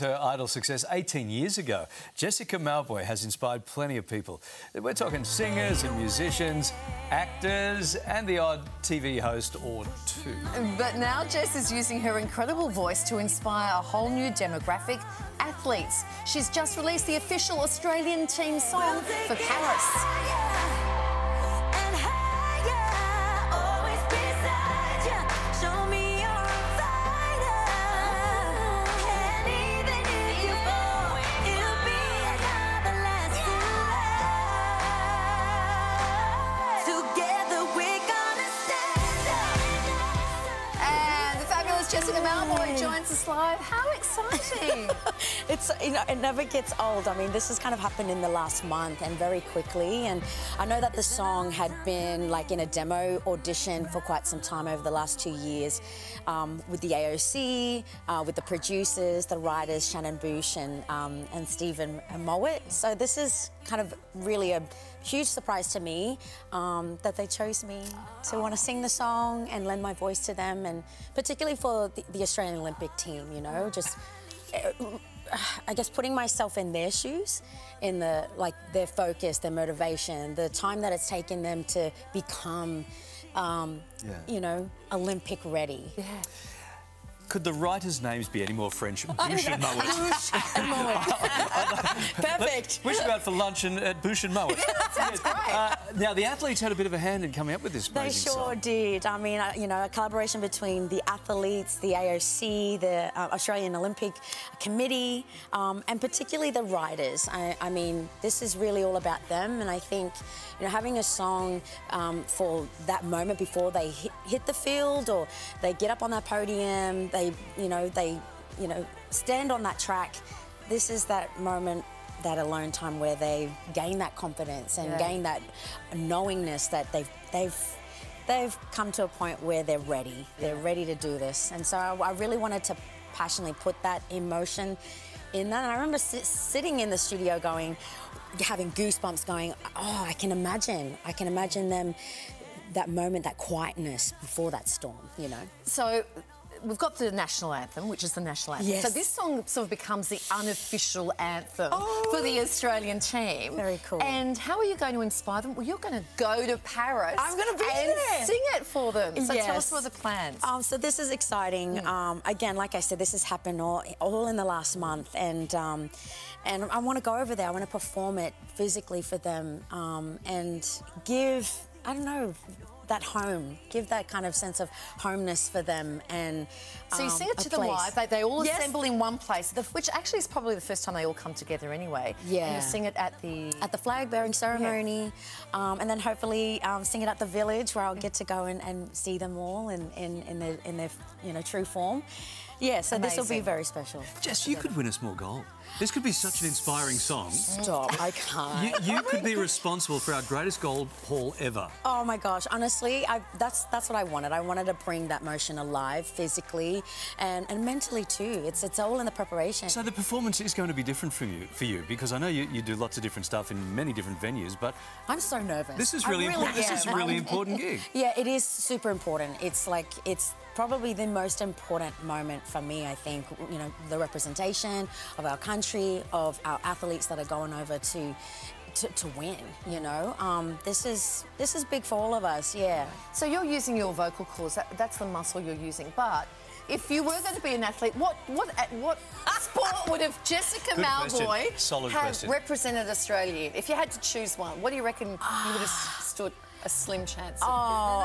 her idol success 18 years ago, Jessica Mauboy has inspired plenty of people. We're talking singers and musicians, actors, and the odd TV host or two. But now Jess is using her incredible voice to inspire a whole new demographic athletes. She's just released the official Australian team song for Paris. Jessica Mauboy joins us live. How exciting! it's you know it never gets old. I mean, this has kind of happened in the last month and very quickly. And I know that the song had been like in a demo audition for quite some time over the last two years, um, with the AOC, uh, with the producers, the writers Shannon Bush and um, and Stephen Mowat. So this is kind of really a huge surprise to me um, that they chose me to want to sing the song and lend my voice to them, and particularly for the, the Australian Olympic team, you know, just. I guess putting myself in their shoes, in the like their focus, their motivation, the time that it's taken them to become, um, yeah. you know, Olympic ready. Yeah. Could the writers' names be any more French? Bush and Mowat. Perfect. We should go out for lunch and, at Bush and Mowat. Sounds great. Uh, now, the athletes had a bit of a hand in coming up with this They sure song. did. I mean, uh, you know, a collaboration between the athletes, the AOC, the uh, Australian Olympic Committee, um, and particularly the writers. I, I, mean, this is really all about them, and I think, you know, having a song um, for that moment before they hit, hit the field or they get up on that podium, they, you know, they, you know, stand on that track. This is that moment that alone time where they gain that confidence and yeah. gain that knowingness that they've they've they've come to a point where they're ready. They're ready to do this. And so I, I really wanted to passionately put that emotion in that. And I remember sit, sitting in the studio going, having goosebumps going, oh, I can imagine. I can imagine them, that moment, that quietness before that storm, you know. So we've got the national anthem, which is the national anthem. Yes. So this song sort of becomes the unofficial anthem oh, for the Australian team. Very cool. And how are you going to inspire them? Well, you're going to go to Paris. I'm going to be and there. sing it for them. So yes. tell us what the plans. Um, so this is exciting. Mm. Um, again, like I said, this has happened all, all in the last month, and. Um, and I want to go over there. I want to perform it physically for them um, and give I don't know, that home, give that kind of sense of homeness for them. And so you um, sing it to them live. They, they all yes. assemble in one place, which actually is probably the first time they all come together anyway. Yeah. And you sing it at the at the flag bearing ceremony, yeah. um, and then hopefully um, sing it at the village where I'll get to go and, and see them all in, in, in their in their you know true form. Yeah, so this will be very special. Jess, you could win us more gold. This could be such an inspiring song. Stop, I can't. You, you could be responsible for our greatest gold haul ever. Oh my gosh, honestly, I, that's that's what I wanted. I wanted to bring that motion alive physically and, and mentally too. It's it's all in the preparation. So the performance is going to be different for you for you because I know you, you do lots of different stuff in many different venues, but I'm so nervous. This is really, really important. This is a really important gig. Yeah, it is super important. It's like it's probably the most important moment for me, I think, you know, the representation of our country, of our athletes that are going over to to, to, win, you know. Um, this is this is big for all of us, yeah. So you're using your vocal cords. That, that's the muscle you're using. But if you were going to be an athlete, what what what sport would have Jessica Good Mauboy have question. represented Australia? If you had to choose one, what do you reckon you would have stood? A slim chance. Oh,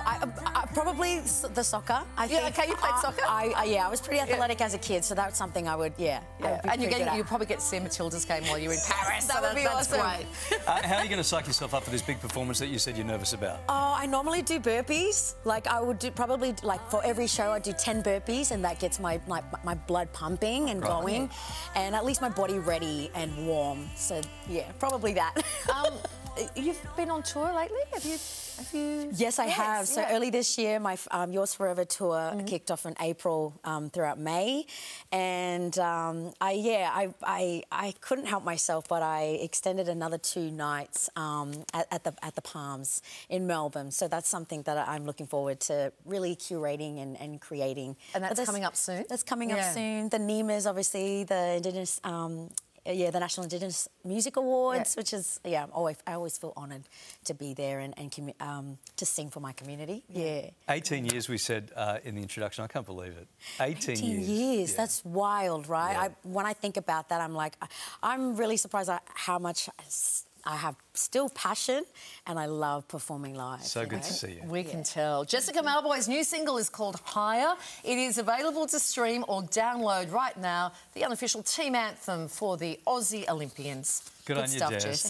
I, I, probably the soccer. I yeah, think. okay, you played soccer. I, yeah, I was pretty athletic yeah. as a kid, so that's something I would, yeah. yeah. and you get, you probably get to see Matilda's game while you're in Paris. that so would be that's awesome. great. uh, how are you going to psych yourself up for this big performance that you said you're nervous about? Oh, I normally do burpees. Like I would do probably like for every show I do 10 burpees, and that gets my my, my blood pumping and right. going, and at least my body ready and warm. So yeah, probably that. um, you've been on tour lately. Have you? Have you? Yes, I yes, have. So early this year, my um, Yours Forever tour mm -hmm. kicked off in April um, throughout May, and um, I yeah I, I, I couldn't help myself, but I extended another two nights um, at, at, the at the Palms in Melbourne. So that's something that I'm looking forward to really curating and, and creating. And that's coming up soon. That's coming yeah. up soon. The NIMAs, obviously, the Indigenous um, yeah, the National Indigenous Music Awards, yeah. which is yeah, always I always feel honoured to be there and, and um, to sing for my community. Yeah. 18 years we said uh, in the introduction. I can't believe it. 18, 18 years. years. Yeah. That's wild, right? Yeah. I, when I think about that, I'm like, I'm really surprised at how much I have still passion and I love performing live. So good know? to see you. We yeah. can tell. Jessica Mauboy's new single is called Higher. It is available to stream or download right now, the unofficial team anthem for the Aussie Olympians. Good, good on you, stuff, Jess. Jess.